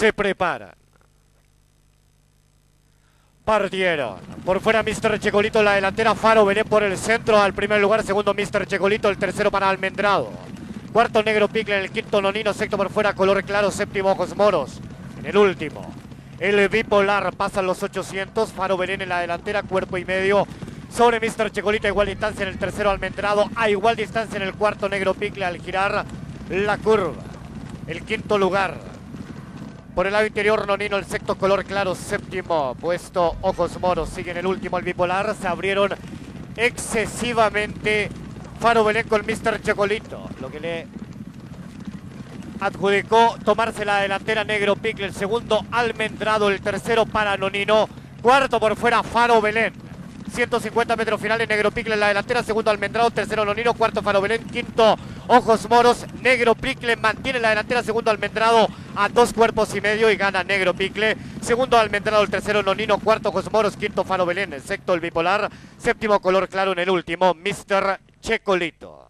Se prepara. Partieron. Por fuera Mr. Checolito, la delantera Faro Belén por el centro. Al primer lugar, segundo Mr. Checolito, el tercero para Almendrado. Cuarto Negro Picle en el quinto Nonino, sexto por fuera Color Claro, séptimo Ojos Moros. En el último, el bipolar pasa los 800. Faro Belén en la delantera, cuerpo y medio. Sobre Mr. Checolito, igual distancia en el tercero Almendrado. A igual distancia en el cuarto Negro Picle al girar la curva. El quinto lugar por el lado interior, Nonino, el sexto color claro, séptimo puesto, Ojos Moros, sigue en el último, el bipolar, se abrieron excesivamente Faro Belén con Mr. Chocolito, lo que le adjudicó tomarse la delantera Negro Picle, el segundo Almendrado, el tercero para Nonino, cuarto por fuera Faro Belén. 150 metros finales, Negro Picle en la delantera, segundo Almendrado, tercero Nonino, cuarto Faro Belén, quinto Ojos Moros, Negro Picle mantiene la delantera, segundo Almendrado a dos cuerpos y medio y gana Negro Picle, segundo Almendrado, el tercero Nonino, cuarto Ojos Moros, quinto Faro Belén, el sexto el Bipolar, séptimo Color Claro en el último, Mr. Checolito.